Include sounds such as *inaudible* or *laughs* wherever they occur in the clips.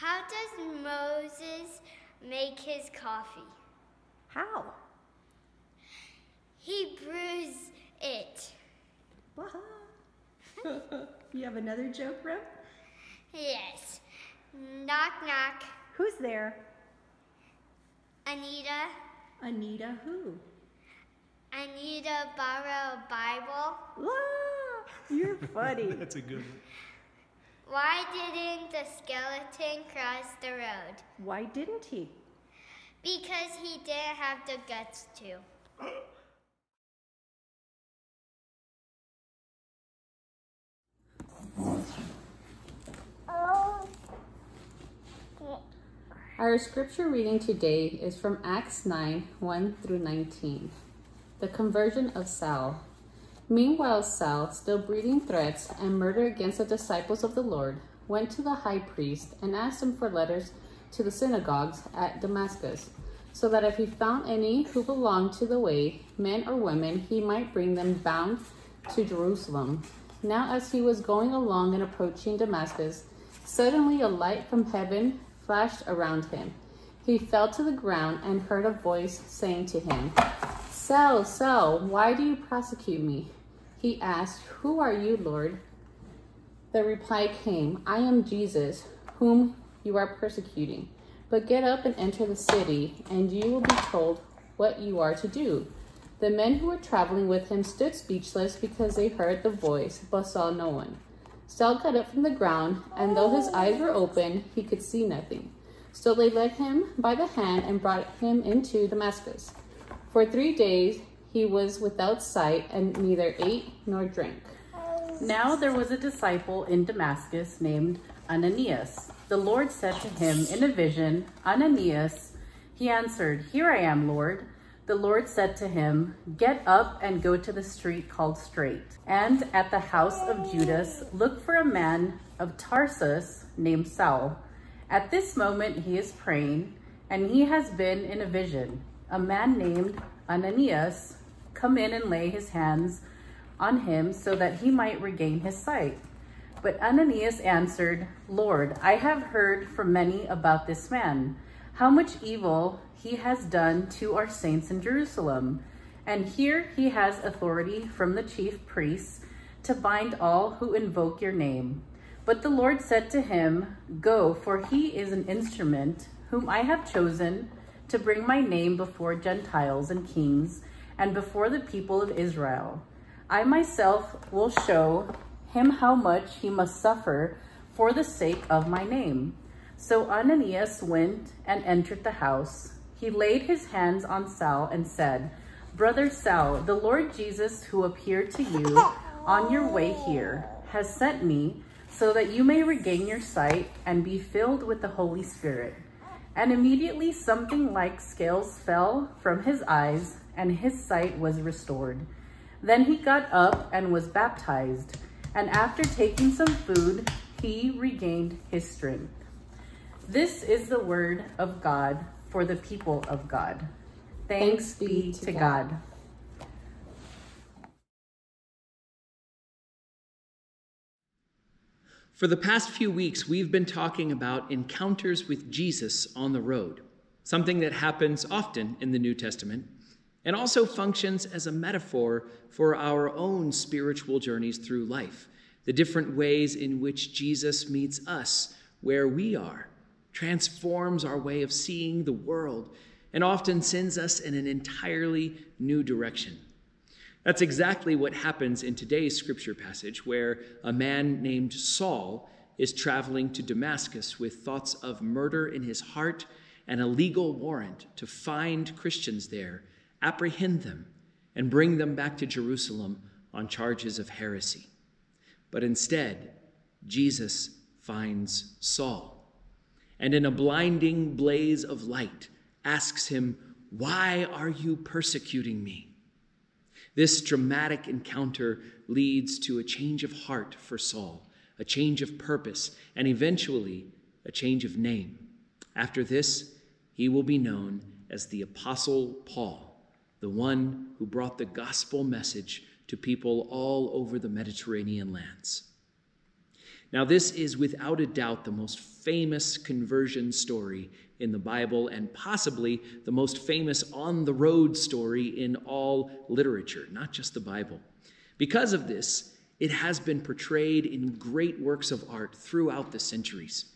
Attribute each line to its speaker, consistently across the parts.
Speaker 1: How does Moses make his coffee?
Speaker 2: How?
Speaker 1: He brews it. *laughs*
Speaker 2: you have another joke, Rem?
Speaker 1: Yes. Knock, knock.
Speaker 2: Who's there?
Speaker 1: Anita.
Speaker 2: Anita who?
Speaker 1: I need to borrow a Bible.
Speaker 2: Ah, you're funny. *laughs*
Speaker 3: That's a good one.
Speaker 1: Why didn't the skeleton cross the road?
Speaker 2: Why didn't he?
Speaker 1: Because he didn't have the guts to. *clears throat*
Speaker 4: Our scripture reading today is from Acts 9 1 through 19. The conversion of Saul. Meanwhile, Saul, still breathing threats and murder against the disciples of the Lord, went to the high priest and asked him for letters to the synagogues at Damascus, so that if he found any who belonged to the way, men or women, he might bring them bound to Jerusalem. Now, as he was going along and approaching Damascus, suddenly a light from heaven flashed around him. He fell to the ground and heard a voice saying to him, Saul, Saul, why do you prosecute me? He asked, Who are you, Lord? The reply came, I am Jesus, whom you are persecuting. But get up and enter the city, and you will be told what you are to do. The men who were traveling with him stood speechless because they heard the voice, but saw no one. Saul got up from the ground, and though his eyes were open, he could see nothing. So they led him by the hand and brought him into Damascus. For three days he was without sight and neither ate nor drank.
Speaker 5: Now there was a disciple in Damascus named Ananias. The Lord said to him in a vision, Ananias. He answered, Here I am, Lord. The Lord said to him, Get up and go to the street called Straight, and at the house of Judas, look for a man of Tarsus named Saul. At this moment he is praying, and he has been in a vision. A man named Ananias come in and lay his hands on him so that he might regain his sight. But Ananias answered, Lord, I have heard from many about this man, how much evil he has done to our saints in Jerusalem. And here he has authority from the chief priests to bind all who invoke your name. But the Lord said to him, Go, for he is an instrument whom I have chosen to bring my name before Gentiles and kings and before the people of Israel. I myself will show him how much he must suffer for the sake of my name. So Ananias went and entered the house. He laid his hands on Saul and said, Brother Saul, the Lord Jesus who appeared to you on your way here has sent me so that you may regain your sight and be filled with the Holy Spirit. And immediately something like scales fell from his eyes and his sight was restored. Then he got up and was baptized, and after taking some food, he regained his strength. This is the word of God for the people of God. Thanks, be to God.
Speaker 6: For the past few weeks, we've been talking about encounters with Jesus on the road, something that happens often in the New Testament and also functions as a metaphor for our own spiritual journeys through life, the different ways in which Jesus meets us where we are, transforms our way of seeing the world, and often sends us in an entirely new direction. That's exactly what happens in today's scripture passage, where a man named Saul is traveling to Damascus with thoughts of murder in his heart and a legal warrant to find Christians there, apprehend them, and bring them back to Jerusalem on charges of heresy. But instead, Jesus finds Saul, and in a blinding blaze of light, asks him, Why are you persecuting me? This dramatic encounter leads to a change of heart for Saul, a change of purpose, and eventually a change of name. After this, he will be known as the Apostle Paul, the one who brought the gospel message to people all over the Mediterranean lands. Now, this is without a doubt the most famous conversion story in the Bible and possibly the most famous on the road story in all literature, not just the Bible. Because of this, it has been portrayed in great works of art throughout the centuries.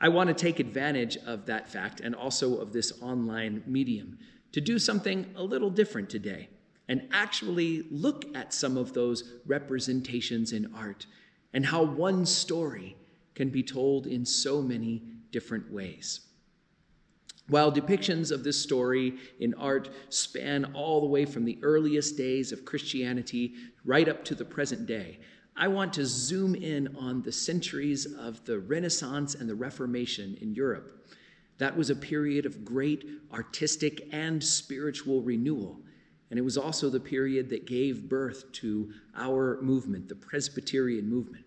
Speaker 6: I want to take advantage of that fact and also of this online medium to do something a little different today and actually look at some of those representations in art and how one story can be told in so many different ways. While depictions of this story in art span all the way from the earliest days of Christianity right up to the present day, I want to zoom in on the centuries of the Renaissance and the Reformation in Europe. That was a period of great artistic and spiritual renewal. And it was also the period that gave birth to our movement, the Presbyterian movement.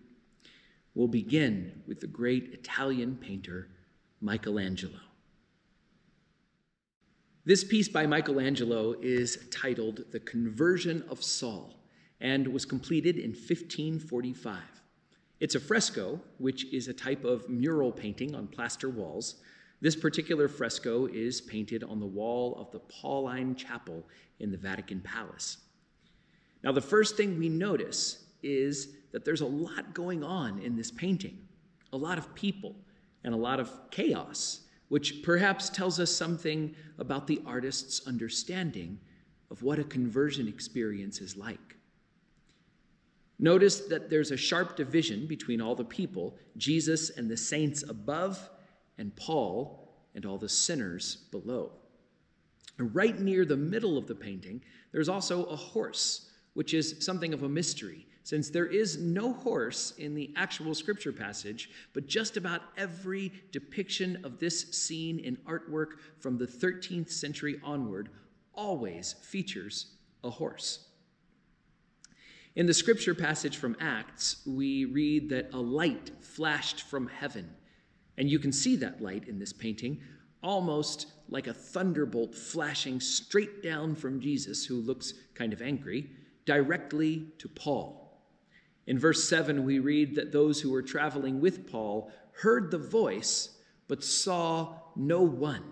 Speaker 6: We'll begin with the great Italian painter, Michelangelo. This piece by Michelangelo is titled The Conversion of Saul and was completed in 1545. It's a fresco, which is a type of mural painting on plaster walls. This particular fresco is painted on the wall of the Pauline Chapel in the Vatican Palace. Now, the first thing we notice is that there's a lot going on in this painting a lot of people and a lot of chaos, which perhaps tells us something about the artist's understanding of what a conversion experience is like. Notice that there's a sharp division between all the people, Jesus and the saints above, and Paul and all the sinners below. Right near the middle of the painting, there's also a horse, which is something of a mystery, since there is no horse in the actual scripture passage, but just about every depiction of this scene in artwork from the 13th century onward always features a horse. In the scripture passage from Acts, we read that a light flashed from heaven. And you can see that light in this painting, almost like a thunderbolt flashing straight down from Jesus, who looks kind of angry, directly to Paul. In verse 7, we read that those who were traveling with Paul heard the voice, but saw no one.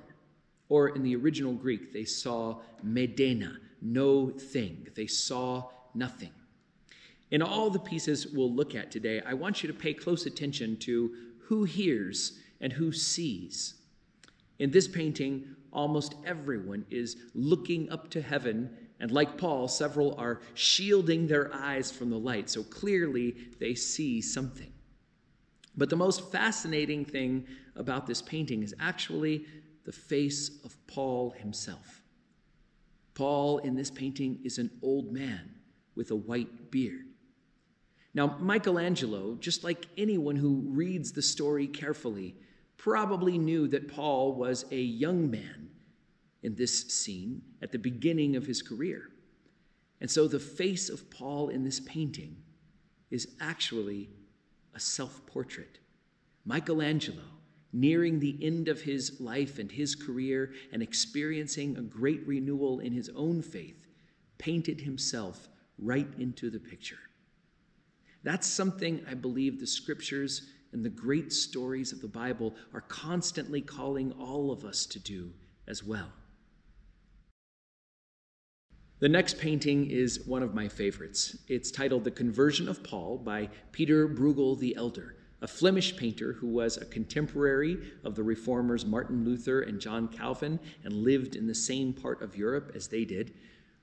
Speaker 6: Or in the original Greek, they saw medena, no thing. They saw nothing. In all the pieces we'll look at today, I want you to pay close attention to who hears and who sees. In this painting, almost everyone is looking up to heaven, and like Paul, several are shielding their eyes from the light, so clearly they see something. But the most fascinating thing about this painting is actually the face of Paul himself. Paul in this painting is an old man with a white beard. Now, Michelangelo, just like anyone who reads the story carefully, probably knew that Paul was a young man in this scene at the beginning of his career. And so the face of Paul in this painting is actually a self portrait. Michelangelo, nearing the end of his life and his career and experiencing a great renewal in his own faith, painted himself right into the picture. That's something I believe the scriptures and the great stories of the Bible are constantly calling all of us to do as well. The next painting is one of my favorites. It's titled The Conversion of Paul by Peter Bruegel the Elder, a Flemish painter who was a contemporary of the reformers Martin Luther and John Calvin and lived in the same part of Europe as they did.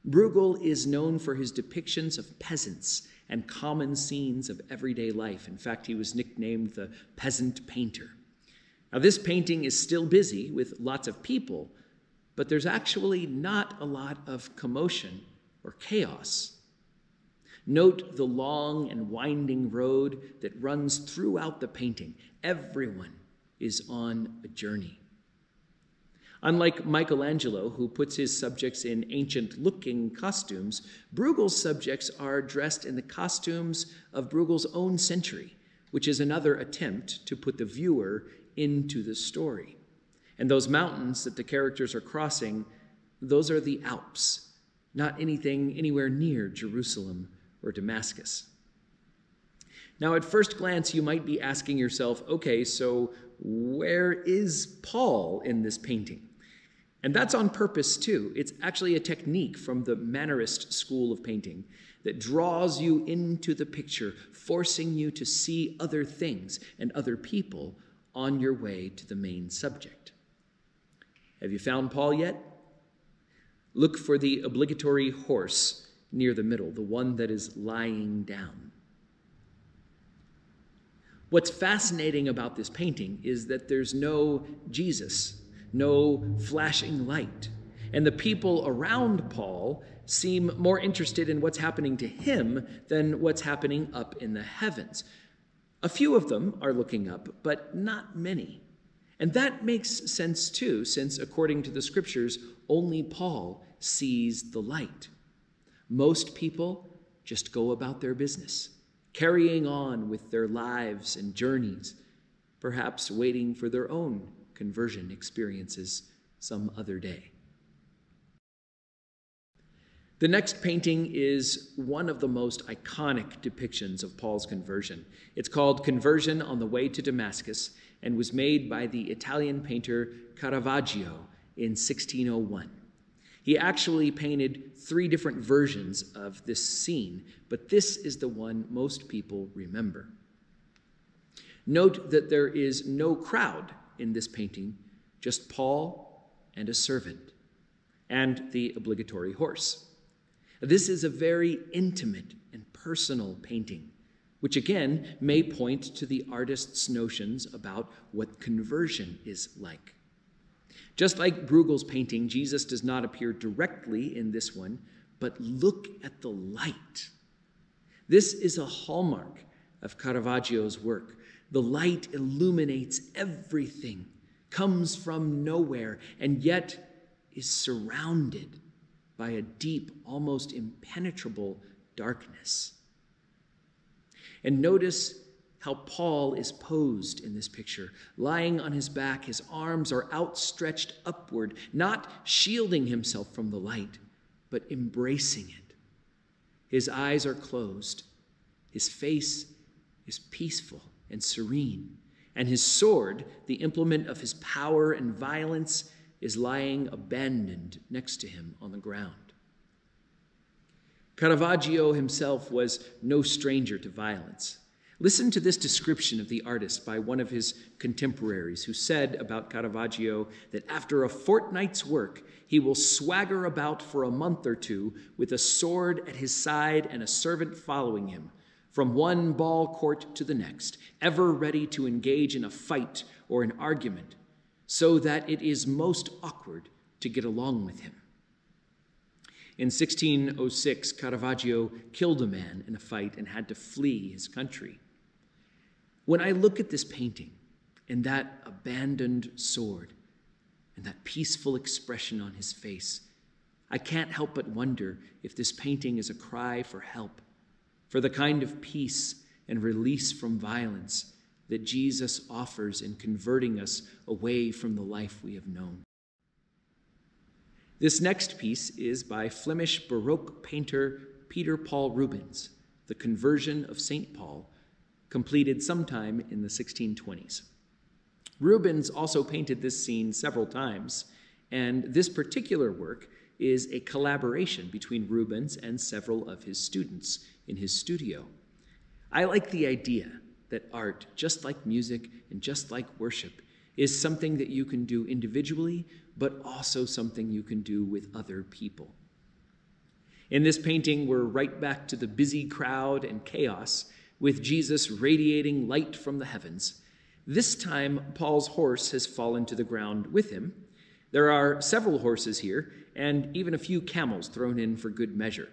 Speaker 6: Bruegel is known for his depictions of peasants and common scenes of everyday life. In fact, he was nicknamed the peasant painter. Now, this painting is still busy with lots of people, but there's actually not a lot of commotion or chaos. Note the long and winding road that runs throughout the painting. Everyone is on a journey. Unlike Michelangelo, who puts his subjects in ancient looking costumes, Bruegel's subjects are dressed in the costumes of Bruegel's own century, which is another attempt to put the viewer into the story. And those mountains that the characters are crossing, those are the Alps, not anything anywhere near Jerusalem or Damascus. Now, at first glance, you might be asking yourself, okay, so where is Paul in this painting? And that's on purpose, too. It's actually a technique from the Mannerist school of painting that draws you into the picture, forcing you to see other things and other people on your way to the main subject. Have you found Paul yet? Look for the obligatory horse near the middle, the one that is lying down. What's fascinating about this painting is that there's no Jesus, no flashing light. And the people around Paul seem more interested in what's happening to him than what's happening up in the heavens. A few of them are looking up, but not many. And that makes sense too, since according to the scriptures, only Paul sees the light. Most people just go about their business carrying on with their lives and journeys, perhaps waiting for their own conversion experiences some other day. The next painting is one of the most iconic depictions of Paul's conversion. It's called Conversion on the Way to Damascus and was made by the Italian painter Caravaggio in 1601. He actually painted three different versions of this scene, but this is the one most people remember. Note that there is no crowd in this painting, just Paul and a servant, and the obligatory horse. This is a very intimate and personal painting, which again may point to the artist's notions about what conversion is like. Just like Bruegel's painting, Jesus does not appear directly in this one, but look at the light. This is a hallmark of Caravaggio's work. The light illuminates everything, comes from nowhere, and yet is surrounded by a deep, almost impenetrable darkness. And notice how Paul is posed in this picture. Lying on his back, his arms are outstretched upward, not shielding himself from the light, but embracing it. His eyes are closed, his face is peaceful and serene, and his sword, the implement of his power and violence, is lying abandoned next to him on the ground. Caravaggio himself was no stranger to violence. Listen to this description of the artist by one of his contemporaries who said about Caravaggio that after a fortnight's work, he will swagger about for a month or two with a sword at his side and a servant following him from one ball court to the next, ever ready to engage in a fight or an argument, so that it is most awkward to get along with him. In 1606, Caravaggio killed a man in a fight and had to flee his country. When I look at this painting and that abandoned sword and that peaceful expression on his face, I can't help but wonder if this painting is a cry for help, for the kind of peace and release from violence that Jesus offers in converting us away from the life we have known. This next piece is by Flemish Baroque painter Peter Paul Rubens, The Conversion of St. Paul, completed sometime in the 1620s. Rubens also painted this scene several times, and this particular work is a collaboration between Rubens and several of his students in his studio. I like the idea that art, just like music and just like worship, is something that you can do individually, but also something you can do with other people. In this painting, we're right back to the busy crowd and chaos with Jesus radiating light from the heavens. This time, Paul's horse has fallen to the ground with him. There are several horses here, and even a few camels thrown in for good measure.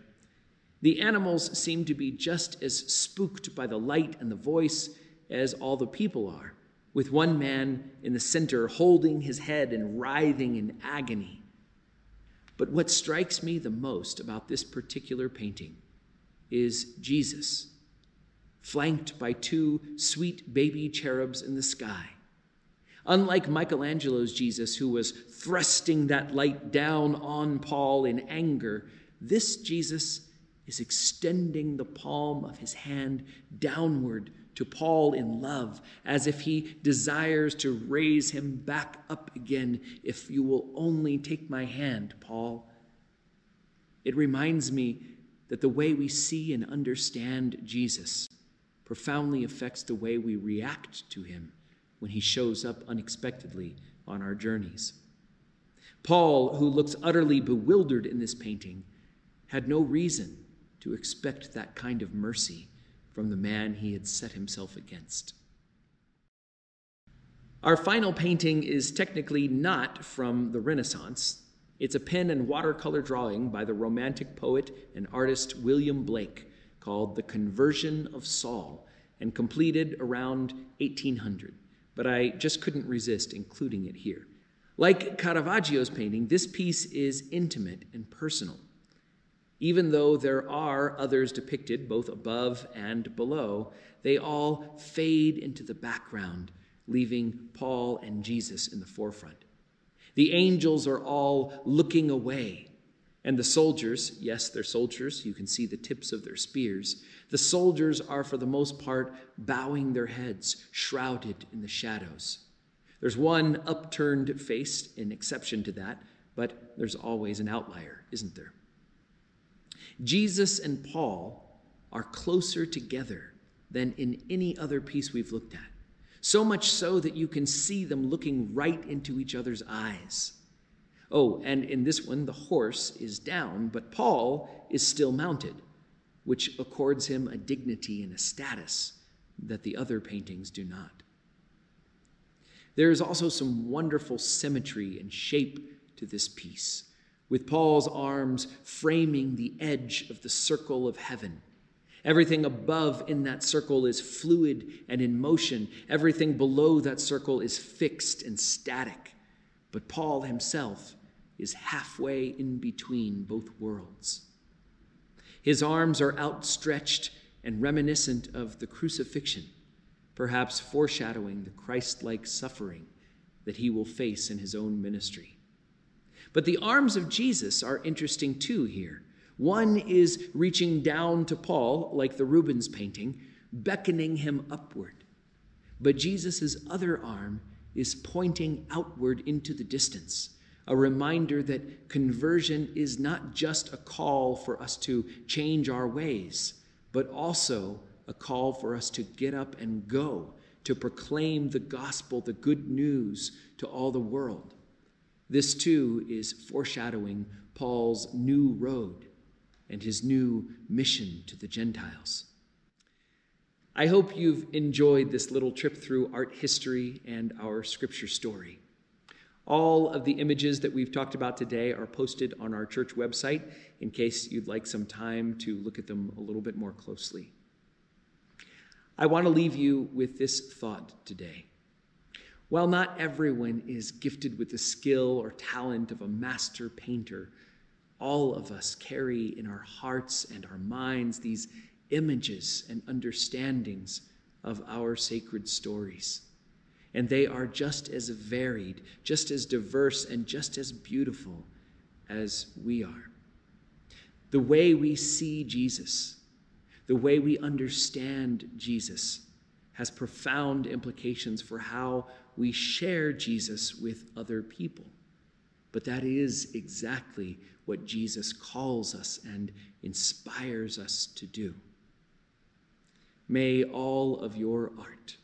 Speaker 6: The animals seem to be just as spooked by the light and the voice as all the people are, with one man in the center holding his head and writhing in agony. But what strikes me the most about this particular painting is Jesus flanked by two sweet baby cherubs in the sky. Unlike Michelangelo's Jesus, who was thrusting that light down on Paul in anger, this Jesus is extending the palm of his hand downward to Paul in love, as if he desires to raise him back up again. If you will only take my hand, Paul. It reminds me that the way we see and understand Jesus profoundly affects the way we react to him when he shows up unexpectedly on our journeys. Paul, who looks utterly bewildered in this painting, had no reason to expect that kind of mercy from the man he had set himself against. Our final painting is technically not from the Renaissance. It's a pen and watercolor drawing by the Romantic poet and artist William Blake called The Conversion of Saul and completed around 1800. But I just couldn't resist including it here. Like Caravaggio's painting, this piece is intimate and personal. Even though there are others depicted both above and below, they all fade into the background, leaving Paul and Jesus in the forefront. The angels are all looking away, and the soldiers, yes, they're soldiers, you can see the tips of their spears, the soldiers are for the most part bowing their heads, shrouded in the shadows. There's one upturned face, an exception to that, but there's always an outlier, isn't there? Jesus and Paul are closer together than in any other piece we've looked at. So much so that you can see them looking right into each other's eyes. Oh, and in this one, the horse is down, but Paul is still mounted, which accords him a dignity and a status that the other paintings do not. There is also some wonderful symmetry and shape to this piece with Paul's arms framing the edge of the circle of heaven. Everything above in that circle is fluid and in motion. Everything below that circle is fixed and static. But Paul himself is halfway in between both worlds. His arms are outstretched and reminiscent of the crucifixion, perhaps foreshadowing the Christ like suffering that he will face in his own ministry. But the arms of Jesus are interesting too here. One is reaching down to Paul, like the Rubens painting, beckoning him upward. But Jesus' other arm is pointing outward into the distance, a reminder that conversion is not just a call for us to change our ways, but also a call for us to get up and go, to proclaim the gospel, the good news to all the world. This too is foreshadowing Paul's new road and his new mission to the Gentiles. I hope you've enjoyed this little trip through art history and our scripture story. All of the images that we've talked about today are posted on our church website in case you'd like some time to look at them a little bit more closely. I want to leave you with this thought today. While not everyone is gifted with the skill or talent of a master painter, all of us carry in our hearts and our minds these images and understandings of our sacred stories. And they are just as varied, just as diverse, and just as beautiful as we are. The way we see Jesus, the way we understand Jesus, has profound implications for how we share Jesus with other people. But that is exactly what Jesus calls us and inspires us to do. May all of your art,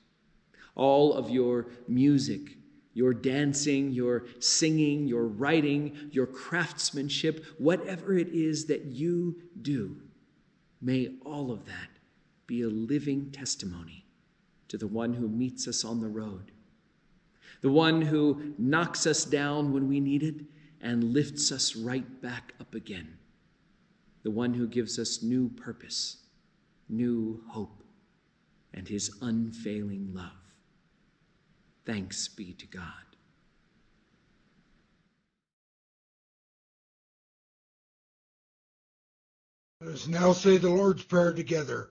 Speaker 6: all of your music, your dancing, your singing, your writing, your craftsmanship, whatever it is that you do, may all of that be a living testimony to the one who meets us on the road the one who knocks us down when we need it and lifts us right back up again, the one who gives us new purpose, new hope, and his unfailing love. Thanks be to God.
Speaker 3: Let us now say the Lord's Prayer together.